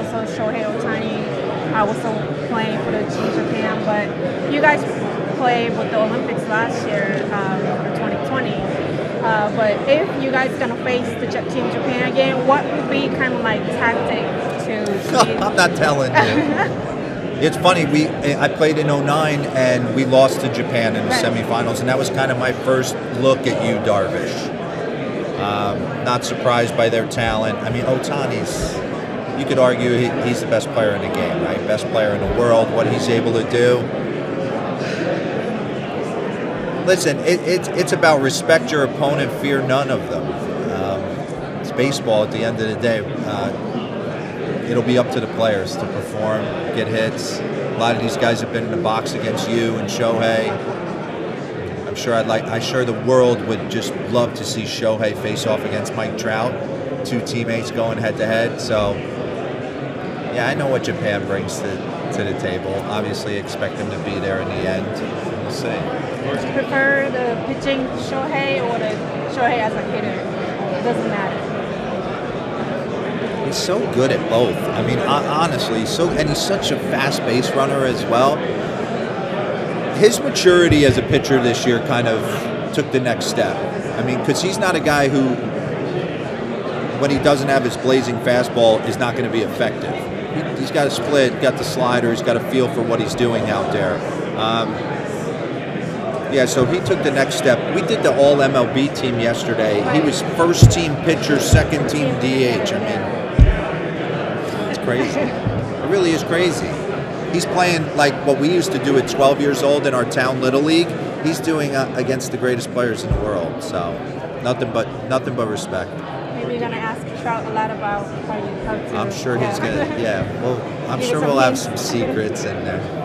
also Shohei Ohtani. I was still playing for the Team Japan, but you guys played with the Olympics last year um, for 2020. Uh, but if you guys gonna face the Team Japan again, what would be kind of like tactics to? I'm not telling you. It's funny. We I played in 09 and we lost to Japan in the semifinals, and that was kind of my first look at Yu, Darvish. Um, not surprised by their talent. I mean, Ohtani's you could argue he, he's the best player in the game, right? Best player in the world. What he's able to do. Listen, it, it's it's about respect your opponent, fear none of them. Um, it's baseball at the end of the day. Uh, it'll be up to the players to perform, get hits. A lot of these guys have been in the box against Yu and Shohei. I'm sure I'd like. I'm sure the world would just love to see Shohei face off against Mike Trout, two teammates going head to head. So, yeah, I know what Japan brings to, to the table. Obviously, expect them to be there in the end. We'll see. Do you prefer the pitching Shohei or the Shohei as a hitter? It doesn't matter. He's so good at both. I mean, honestly, so and he's such a fast base runner as well. His maturity as a pitcher this year kind of took the next step. I mean, because he's not a guy who, when he doesn't have his blazing fastball, is not going to be effective. He, he's got a split, got the slider, he's got a feel for what he's doing out there. Um, yeah, so he took the next step. We did the All MLB team yesterday. He was first team pitcher, second team DH. I mean, it's crazy. It really is crazy. He's playing like what we used to do at 12 years old in our town little league. He's doing uh, against the greatest players in the world. So, nothing but nothing but respect. Maybe you're gonna ask Trout a lot about how you how to. I'm sure he's gonna. Yeah, well, I'm sure we'll have some secrets in there.